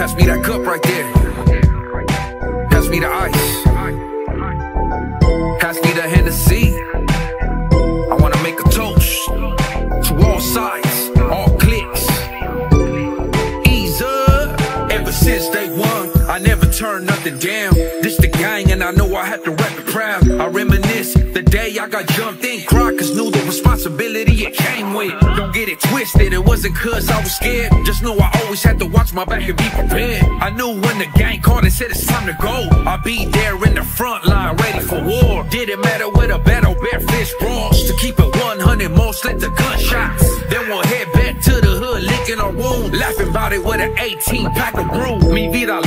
Pass me that cup right there. Pass me the ice. Pass me the Hennessy. I wanna make a toast to all sides, all clicks. Ease up. Ever since day one, I never turn nothing down. This the gang, and I know I have to rap it proud. I reminisce the day I got jumped in, cry, cause knew the responsibility it came with. Don't get it twisted, it wasn't cause I was scared. Just know I always had to watch my back and be prepared. I knew when the gang called and said it's time to go. I'd be there in the front line, ready for war. Didn't matter where the battle, bare fist brawls. To keep it 100, most let the gunshots. Then we'll head back to the hood, licking our wound. Laughing about it with an 18 pack of brew. Mi vida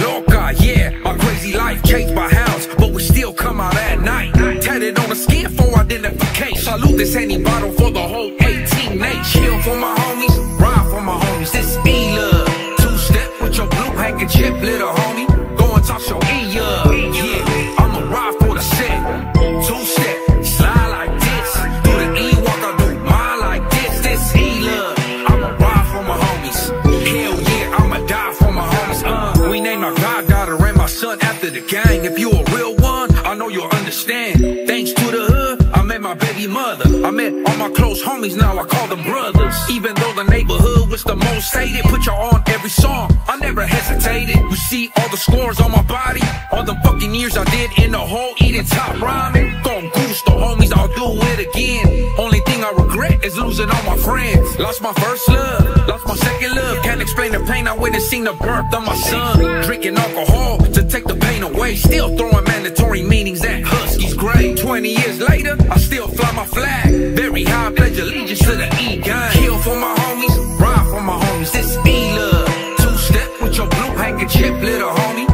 Salute this any bottle for the whole 18 Nate. Chill for my homies, ride for my homies. This be love. Two step with your blue handkerchief, little homie. Go and toss your E up. Yeah, I'ma ride for the set. Two step, slide like this. Do the E walk, I do mine like this. This E love. I'ma ride for my homies. Hell yeah, I'ma die for my homies. Uh, we named our goddaughter and my son after the gang. If you a baby mother. I met all my close homies, now I call them brothers. Even though the neighborhood was the most hated, put y'all on every song. I never hesitated. You see all the scores on my body, all the fucking years I did in the hole, eating top rhyming. ramen. goose the homies, I'll do it again. Only thing I regret is losing all my friends. Lost my first love, lost my second love. Can't explain the pain I witnessed, seen the birth of my son. Drinking alcohol to take the pain away. Still throwing 20 years later, I still fly my flag. Very high, pledge allegiance to the E-gun. Kill for my homies, ride for my homies. This E-love. Two-step with your blue handkerchief, little homie.